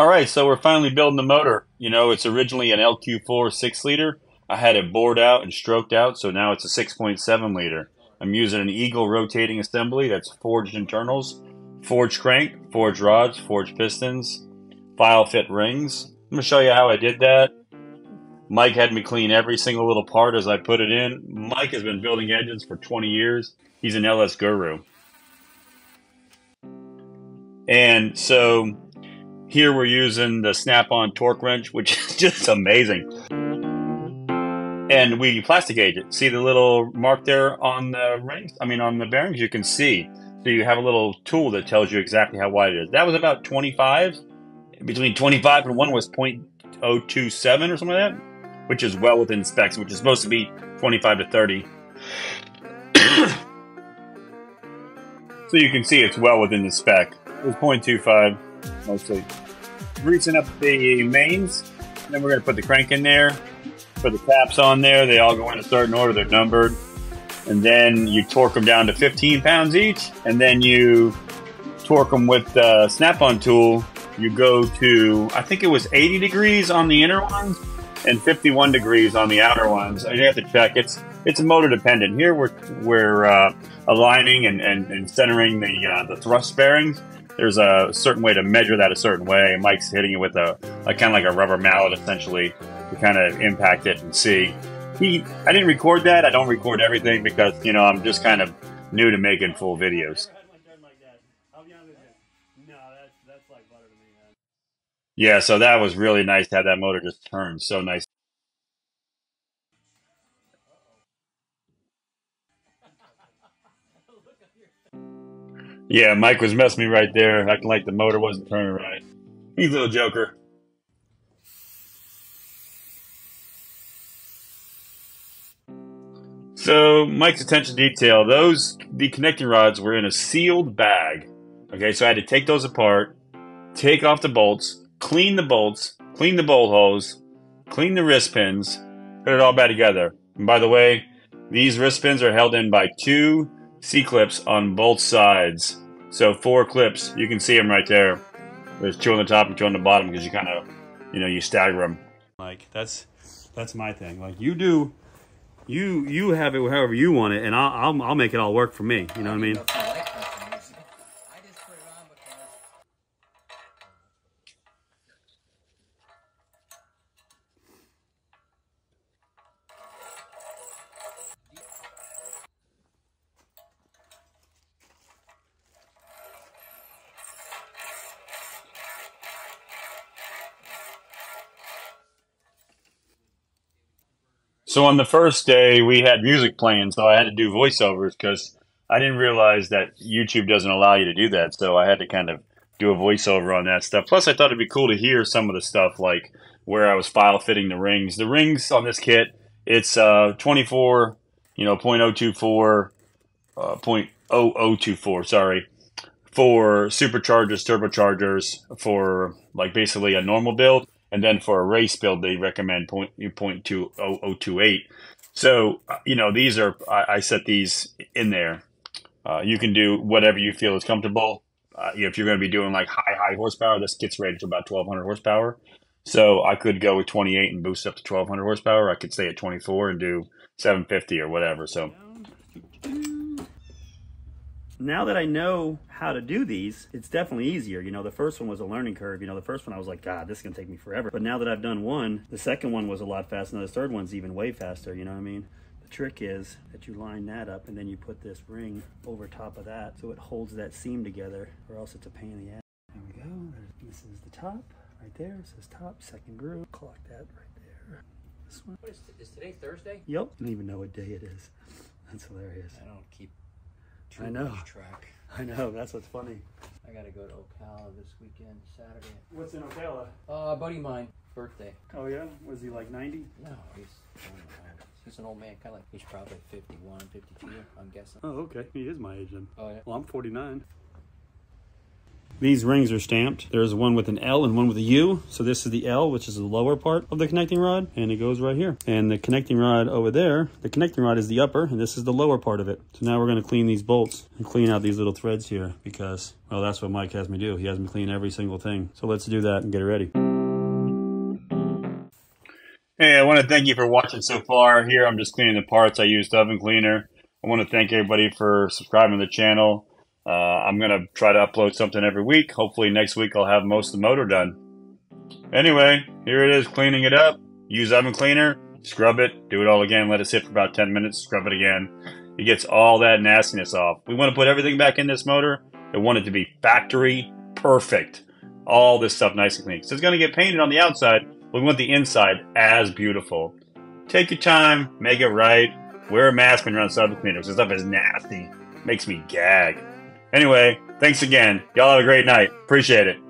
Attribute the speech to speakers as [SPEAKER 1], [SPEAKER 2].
[SPEAKER 1] All right, so we're finally building the motor. You know, it's originally an LQ4 6 liter. I had it bored out and stroked out, so now it's a 6.7 liter. I'm using an Eagle rotating assembly that's forged internals, forged crank, forged rods, forged pistons, file fit rings. I'm to show you how I did that. Mike had me clean every single little part as I put it in. Mike has been building engines for 20 years. He's an LS guru. And so here we're using the snap-on torque wrench, which is just amazing. And we Plastigage it. See the little mark there on the rings? I mean, on the bearings, you can see. So you have a little tool that tells you exactly how wide it is. That was about 25. Between 25 and 1 was 0.027 or something like that, which is well within specs, which is supposed to be 25 to 30. so you can see it's well within the spec. It was 0.25 mostly. Greasing up the mains. Then we're going to put the crank in there. Put the taps on there. They all go in a certain order. They're numbered. And then you torque them down to 15 pounds each. And then you torque them with the snap-on tool. You go to, I think it was 80 degrees on the inner ones and 51 degrees on the outer ones. You have to check. It's it's motor dependent. Here we're we're uh, aligning and, and, and centering the uh, the thrust bearings there's a certain way to measure that a certain way. Mike's hitting it with a, a kind of like a rubber mallet, essentially, to kind of impact it and see. He, I didn't record that. I don't record everything because you know I'm just kind of new to making full videos. Yeah, so that was really nice to have that motor just turn so nice. Yeah, Mike was messing me right there, acting like the motor wasn't turning right. He's a little joker. So, Mike's attention detail, those, the connecting rods were in a sealed bag. Okay, so I had to take those apart, take off the bolts, clean the bolts, clean the bolt holes, clean the wrist pins, put it all back together. And by the way, these wrist pins are held in by two C-clips on both sides. So four clips, you can see them right there. There's two on the top and two on the bottom because you kind of, you know, you stagger them. Like that's that's my thing. Like you do, you you have it however you want it, and I'll I'll, I'll make it all work for me. You know what I mean? So on the first day, we had music playing, so I had to do voiceovers because I didn't realize that YouTube doesn't allow you to do that. So I had to kind of do a voiceover on that stuff. Plus, I thought it'd be cool to hear some of the stuff like where I was file fitting the rings. The rings on this kit, it's uh, 24, you know, 0.024, uh, 0.0024, sorry, for superchargers, turbochargers, for like basically a normal build and then for a race build, they recommend point point two oh oh two eight. So uh, you know these are I, I set these in there. Uh, you can do whatever you feel is comfortable. Uh, if you're going to be doing like high high horsepower, this gets rated to about 1200 horsepower. So I could go with 28 and boost up to 1200 horsepower. I could stay at 24 and do 750 or whatever. So now that I know how to do these, it's definitely easier. You know, the first one was a learning curve. You know, the first one I was like, God, this is going to take me forever. But now that I've done one, the second one was a lot faster. Now the third one's even way faster. You know what I mean? The trick is that you line that up and then you put this ring over top of that so it holds that seam together or else it's a pain in the ass. There we go. This is the top right there. It says top, second groove. Clock that right there.
[SPEAKER 2] This one. What is, is today Thursday?
[SPEAKER 1] Yep. I don't even know what day it is. That's hilarious.
[SPEAKER 2] I don't keep
[SPEAKER 1] I know. Track. I know. That's what's funny.
[SPEAKER 2] I gotta go to Ocala this weekend, Saturday.
[SPEAKER 1] What's in Ocala?
[SPEAKER 2] Uh, buddy of mine, birthday.
[SPEAKER 1] Oh yeah? Was he like 90?
[SPEAKER 2] No, he's he's an old man, kind of like he's probably 51, 52. I'm guessing.
[SPEAKER 1] Oh okay, he is my age then.
[SPEAKER 2] Oh yeah.
[SPEAKER 1] Well, I'm 49.
[SPEAKER 3] These rings are stamped. There's one with an L and one with a U. So this is the L, which is the lower part of the connecting rod, and it goes right here. And the connecting rod over there, the connecting rod is the upper, and this is the lower part of it. So now we're gonna clean these bolts and clean out these little threads here because, well, that's what Mike has me do. He has me clean every single thing. So let's do that and get it ready.
[SPEAKER 1] Hey, I want to thank you for watching so far. Here, I'm just cleaning the parts. I used oven cleaner. I want to thank everybody for subscribing to the channel. Uh, I'm going to try to upload something every week. Hopefully next week I'll have most of the motor done. Anyway, here it is, cleaning it up. Use oven cleaner, scrub it, do it all again, let it sit for about 10 minutes, scrub it again. It gets all that nastiness off. We want to put everything back in this motor. I want it to be factory perfect. All this stuff nice and clean. So it's going to get painted on the outside, we want the inside as beautiful. Take your time, make it right. Wear a mask when you're on sub cleaners. This stuff is nasty. Makes me gag. Anyway, thanks again. Y'all have a great night. Appreciate it.